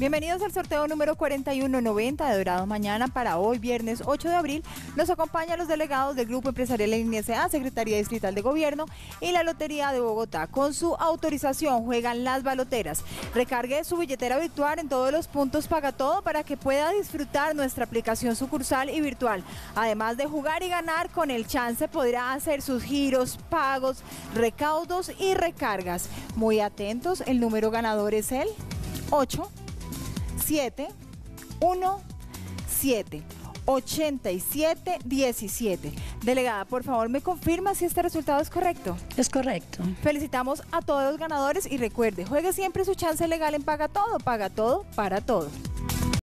Bienvenidos al sorteo número 4190 de Dorado Mañana para hoy, viernes 8 de abril. Nos acompañan los delegados del Grupo Empresarial en S.A., Secretaría Distrital de Gobierno y la Lotería de Bogotá. Con su autorización juegan las baloteras. Recargue su billetera virtual en todos los puntos Paga Todo para que pueda disfrutar nuestra aplicación sucursal y virtual. Además de jugar y ganar, con el chance podrá hacer sus giros, pagos, recaudos y recargas. Muy atentos, el número ganador es el 8 7 1 7 87 17. Delegada, por favor, me confirma si este resultado es correcto. Es correcto. Felicitamos a todos los ganadores y recuerde, juegue siempre su chance legal en Paga Todo, Paga Todo para todo.